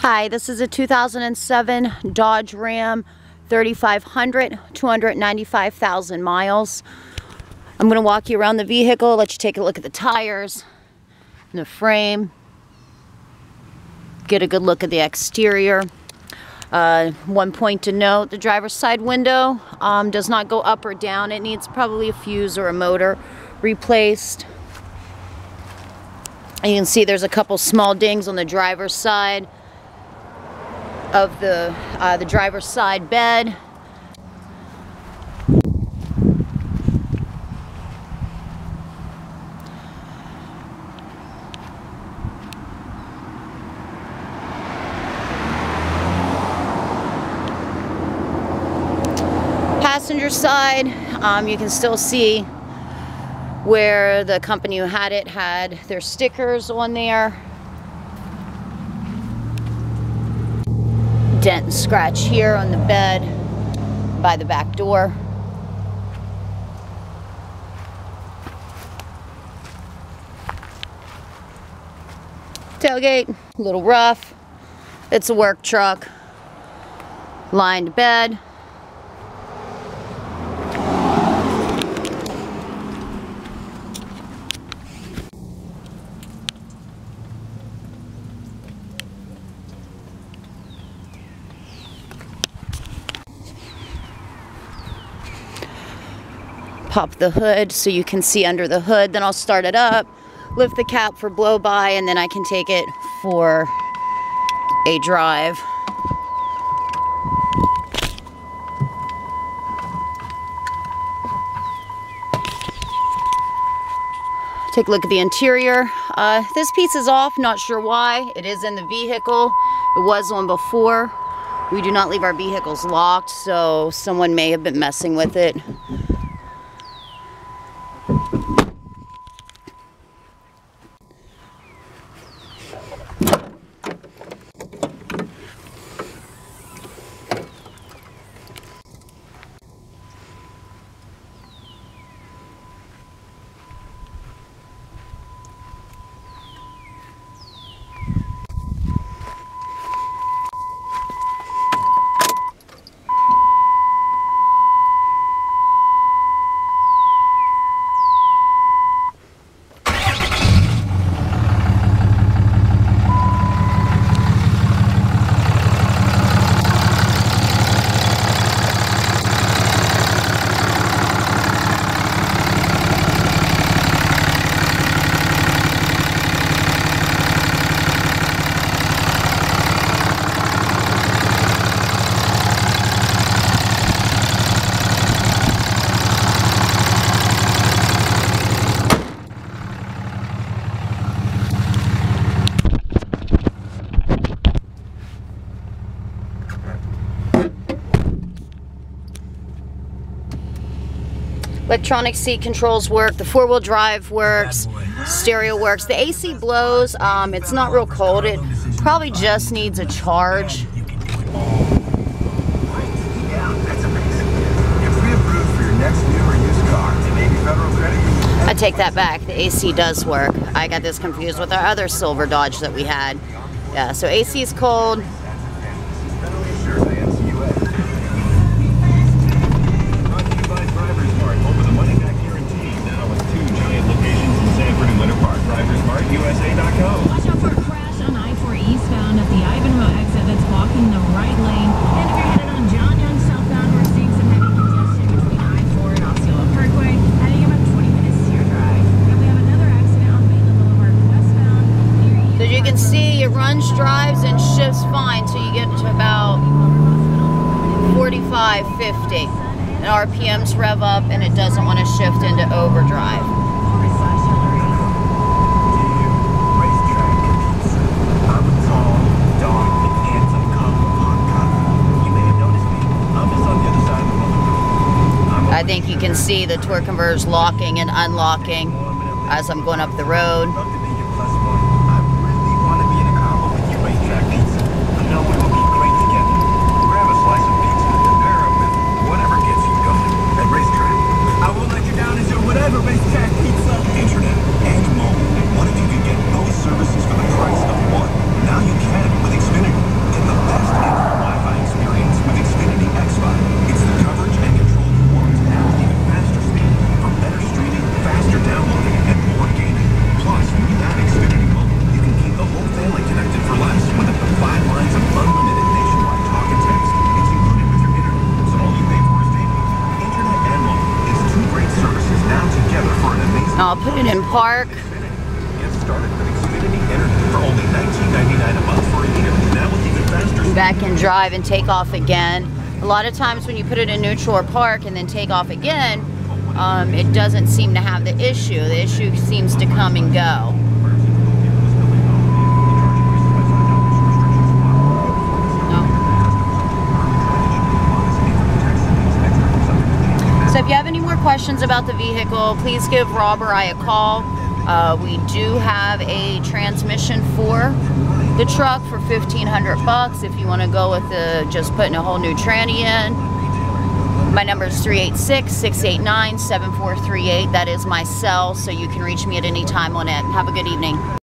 Hi, this is a 2007 Dodge Ram 3500, 295,000 miles. I'm going to walk you around the vehicle, let you take a look at the tires and the frame, get a good look at the exterior. Uh, one point to note, the driver's side window um, does not go up or down. It needs probably a fuse or a motor replaced. And you can see there's a couple small dings on the driver's side of the, uh, the driver's side bed. Passenger side, um, you can still see where the company who had it had their stickers on there. Dent and scratch here on the bed by the back door. Tailgate, a little rough. It's a work truck. Lined bed. Pop the hood so you can see under the hood. Then I'll start it up, lift the cap for blow by, and then I can take it for a drive. Take a look at the interior. Uh, this piece is off, not sure why. It is in the vehicle. It was on before. We do not leave our vehicles locked, so someone may have been messing with it. Thank you. Electronic seat controls work, the four-wheel drive works, stereo works. The AC blows, um, it's not real cold. It probably just needs a charge. I take that back. The AC does work. I got this confused with our other silver Dodge that we had. Yeah, so AC is cold. Runs, drives, and shifts fine till you get to about 45, 50. And RPMs rev up and it doesn't want to shift into overdrive. I think you can see the torque converters locking and unlocking as I'm going up the road. Internet and mobile. What if you could get those services for the price of one? Now you can with Xfinity. and park. Get started with Xfinity Energy for only $19.99 a month for a year. Now with even faster Back and drive and take off again. A lot of times when you put it in neutral or park and then take off again, um, it doesn't seem to have the issue. The issue seems to come and go. So if you have any questions about the vehicle, please give Rob or I a call. Uh, we do have a transmission for the truck for 1500 bucks if you want to go with the just putting a whole new tranny in. My number is 386-689-7438. That is my cell, so you can reach me at any time on it. Have a good evening.